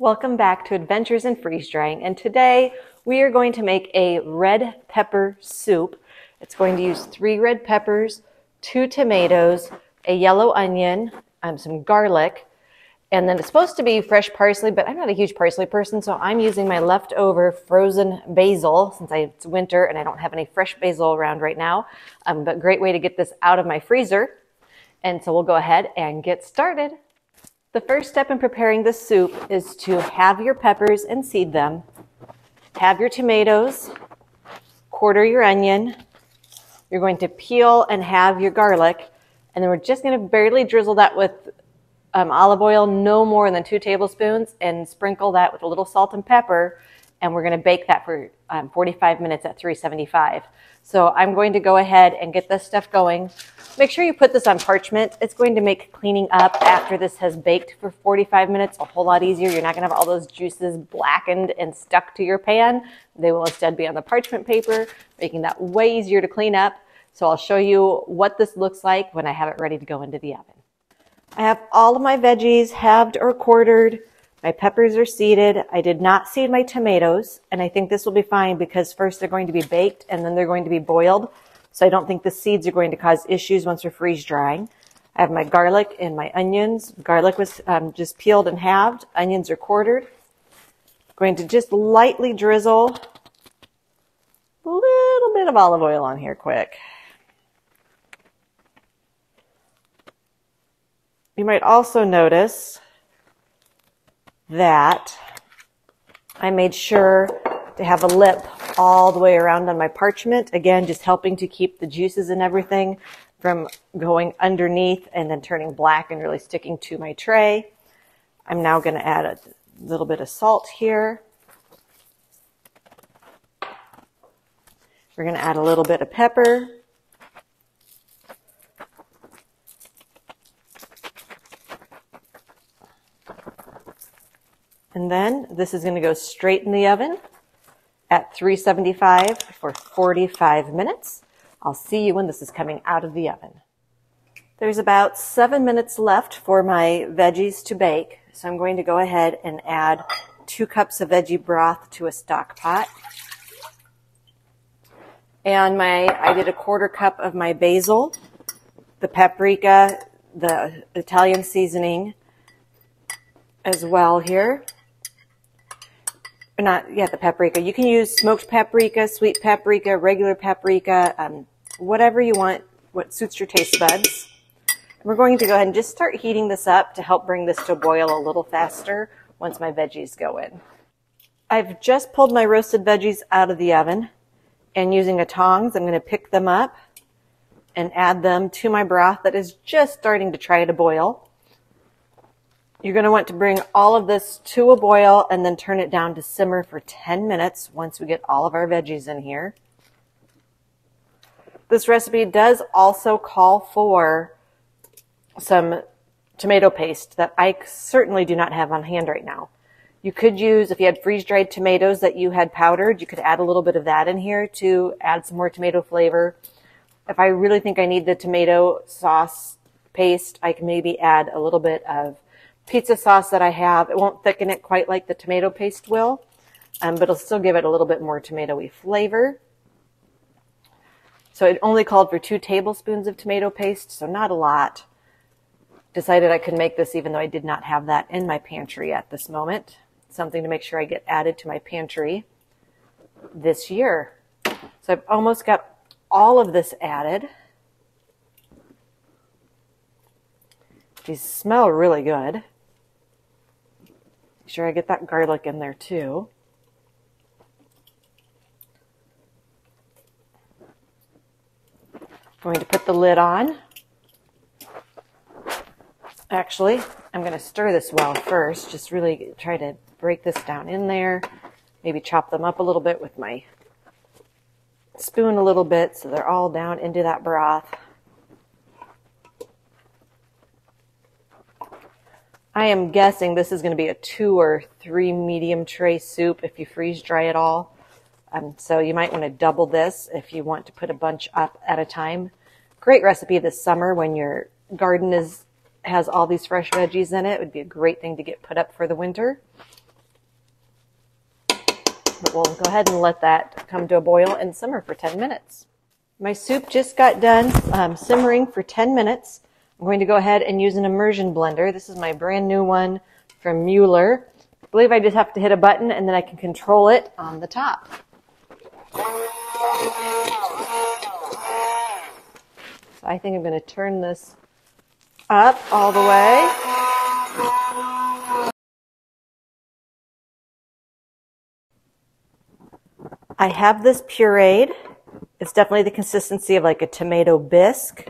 Welcome back to Adventures in Freeze Drying. And today we are going to make a red pepper soup. It's going to use three red peppers, two tomatoes, a yellow onion, um, some garlic, and then it's supposed to be fresh parsley, but I'm not a huge parsley person, so I'm using my leftover frozen basil since I, it's winter and I don't have any fresh basil around right now. Um, but great way to get this out of my freezer. And so we'll go ahead and get started. The first step in preparing the soup is to halve your peppers and seed them, halve your tomatoes, quarter your onion, you're going to peel and halve your garlic, and then we're just going to barely drizzle that with um, olive oil, no more than two tablespoons, and sprinkle that with a little salt and pepper, and we're going to bake that for um, 45 minutes at 375. So I'm going to go ahead and get this stuff going. Make sure you put this on parchment. It's going to make cleaning up after this has baked for 45 minutes a whole lot easier. You're not going to have all those juices blackened and stuck to your pan. They will instead be on the parchment paper, making that way easier to clean up. So I'll show you what this looks like when I have it ready to go into the oven. I have all of my veggies halved or quartered. My peppers are seeded. I did not seed my tomatoes, and I think this will be fine because first they're going to be baked and then they're going to be boiled. So I don't think the seeds are going to cause issues once they're freeze drying. I have my garlic and my onions. Garlic was um, just peeled and halved. Onions are quartered. Going to just lightly drizzle a little bit of olive oil on here quick. You might also notice that I made sure to have a lip all the way around on my parchment. Again, just helping to keep the juices and everything from going underneath and then turning black and really sticking to my tray. I'm now going to add a little bit of salt here. We're going to add a little bit of pepper. And then this is going to go straight in the oven at 375 for 45 minutes. I'll see you when this is coming out of the oven. There's about seven minutes left for my veggies to bake. So I'm going to go ahead and add two cups of veggie broth to a stock pot. And my, I did a quarter cup of my basil, the paprika, the Italian seasoning as well here not yeah the paprika. You can use smoked paprika, sweet paprika, regular paprika, um, whatever you want, what suits your taste buds. we're going to go ahead and just start heating this up to help bring this to a boil a little faster once my veggies go in. I've just pulled my roasted veggies out of the oven and using a tongs, I'm going to pick them up and add them to my broth that is just starting to try to boil. You're going to want to bring all of this to a boil and then turn it down to simmer for 10 minutes once we get all of our veggies in here. This recipe does also call for some tomato paste that I certainly do not have on hand right now. You could use, if you had freeze-dried tomatoes that you had powdered, you could add a little bit of that in here to add some more tomato flavor. If I really think I need the tomato sauce paste, I can maybe add a little bit of pizza sauce that I have. It won't thicken it quite like the tomato paste will, um, but it'll still give it a little bit more tomatoey flavor. So it only called for two tablespoons of tomato paste, so not a lot. Decided I could make this even though I did not have that in my pantry at this moment. Something to make sure I get added to my pantry this year. So I've almost got all of this added. These smell really good. Make sure I get that garlic in there too. I'm going to put the lid on. Actually, I'm going to stir this well first. Just really try to break this down in there. Maybe chop them up a little bit with my spoon a little bit so they're all down into that broth. I am guessing this is going to be a two or three medium tray soup if you freeze dry it all. Um, so you might want to double this if you want to put a bunch up at a time. Great recipe this summer when your garden is has all these fresh veggies in it. It would be a great thing to get put up for the winter. but we'll go ahead and let that come to a boil and simmer for 10 minutes. My soup just got done um, simmering for 10 minutes. I'm going to go ahead and use an immersion blender. This is my brand new one from Mueller. I believe I just have to hit a button and then I can control it on the top. So I think I'm going to turn this up all the way. I have this pureed. It's definitely the consistency of like a tomato bisque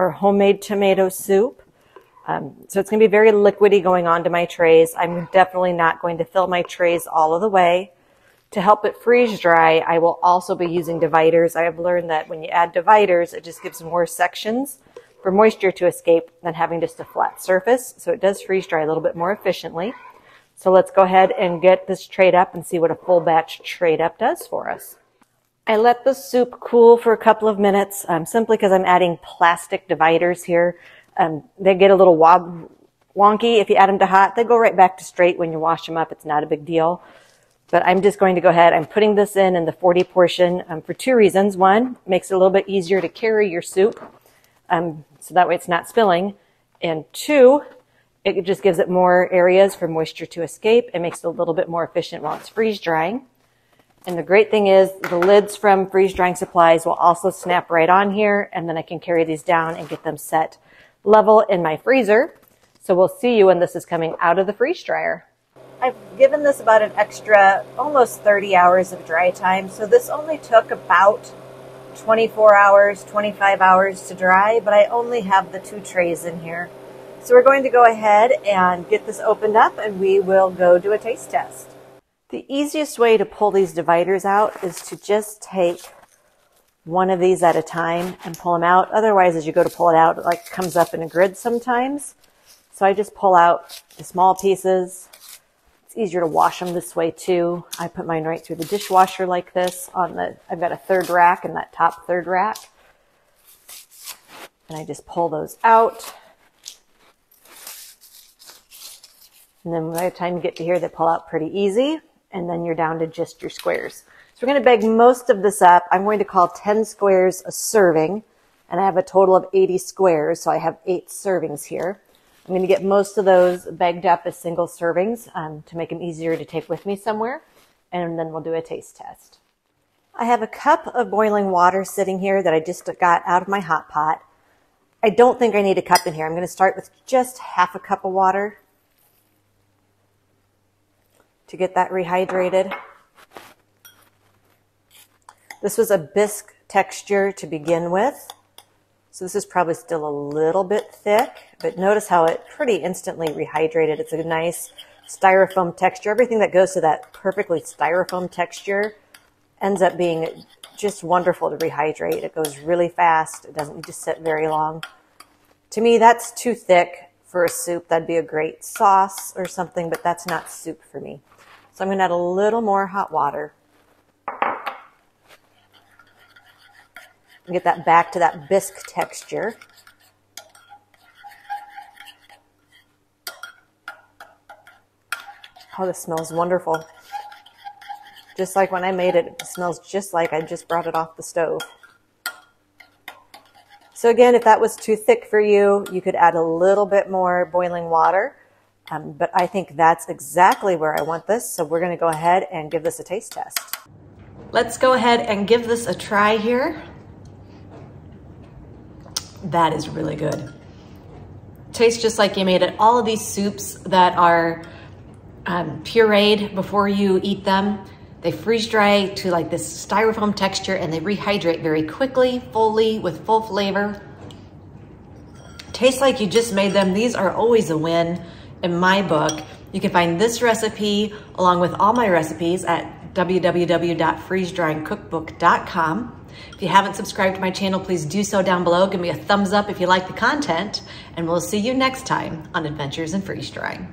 or homemade tomato soup. Um, so it's going to be very liquidy going onto my trays. I'm definitely not going to fill my trays all of the way. To help it freeze dry, I will also be using dividers. I have learned that when you add dividers, it just gives more sections for moisture to escape than having just a flat surface. So it does freeze dry a little bit more efficiently. So let's go ahead and get this trayed up and see what a full batch trayed up does for us. I let the soup cool for a couple of minutes um, simply because I'm adding plastic dividers here. Um, they get a little wob wonky if you add them to hot. They go right back to straight when you wash them up. It's not a big deal. But I'm just going to go ahead. I'm putting this in in the 40 portion um, for two reasons. One, makes it a little bit easier to carry your soup um, so that way it's not spilling. And two, it just gives it more areas for moisture to escape. It makes it a little bit more efficient while it's freeze drying. And the great thing is the lids from freeze drying supplies will also snap right on here and then I can carry these down and get them set level in my freezer. So we'll see you when this is coming out of the freeze dryer. I've given this about an extra almost 30 hours of dry time. So this only took about 24 hours, 25 hours to dry, but I only have the two trays in here. So we're going to go ahead and get this opened up and we will go do a taste test. The easiest way to pull these dividers out is to just take one of these at a time and pull them out. Otherwise, as you go to pull it out, it like comes up in a grid sometimes. So I just pull out the small pieces it's easier to wash them this way too. I put mine right through the dishwasher like this on the, I've got a third rack in that top third rack. And I just pull those out. And then by the time you get to here, they pull out pretty easy. And then you're down to just your squares. So we're going to bag most of this up. I'm going to call 10 squares a serving. And I have a total of 80 squares. So I have eight servings here. I'm going to get most of those bagged up as single servings um, to make them easier to take with me somewhere. And then we'll do a taste test. I have a cup of boiling water sitting here that I just got out of my hot pot. I don't think I need a cup in here. I'm going to start with just half a cup of water to get that rehydrated. This was a bisque texture to begin with. So this is probably still a little bit thick, but notice how it pretty instantly rehydrated. It's a nice styrofoam texture. Everything that goes to that perfectly styrofoam texture ends up being just wonderful to rehydrate. It goes really fast. It doesn't just sit very long. To me, that's too thick for a soup. That'd be a great sauce or something, but that's not soup for me. So I'm going to add a little more hot water. And get that back to that bisque texture. Oh, this smells wonderful. Just like when I made it, it smells just like I just brought it off the stove. So again, if that was too thick for you, you could add a little bit more boiling water. Um, but I think that's exactly where I want this. So we're going to go ahead and give this a taste test. Let's go ahead and give this a try here. That is really good. Tastes just like you made it. All of these soups that are um, pureed before you eat them, they freeze dry to like this styrofoam texture and they rehydrate very quickly, fully, with full flavor. Tastes like you just made them. These are always a win in my book. You can find this recipe along with all my recipes at www.freezedryingcookbook.com. If you haven't subscribed to my channel, please do so down below. Give me a thumbs up if you like the content, and we'll see you next time on Adventures in Freeze Drying.